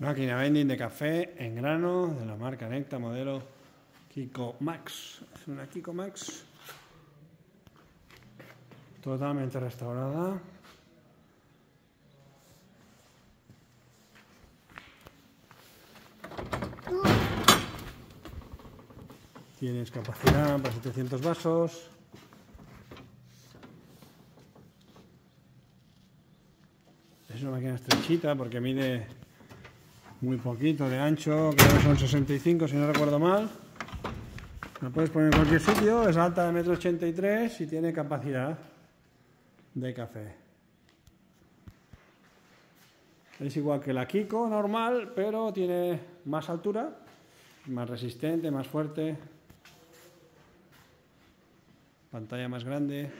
Máquina vending de café en grano de la marca Necta, modelo Kiko Max. Es una Kiko Max totalmente restaurada. Tienes capacidad para 700 vasos. Es una máquina estrechita porque mide muy poquito de ancho, creo que son 65 si no recuerdo mal. La puedes poner en cualquier sitio, es alta de 1,83 m y tiene capacidad de café. Es igual que la Kiko normal, pero tiene más altura, más resistente, más fuerte, pantalla más grande.